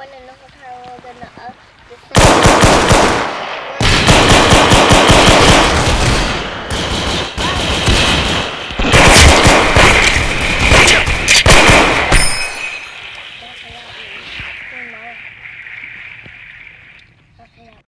want to the hotel world and the other.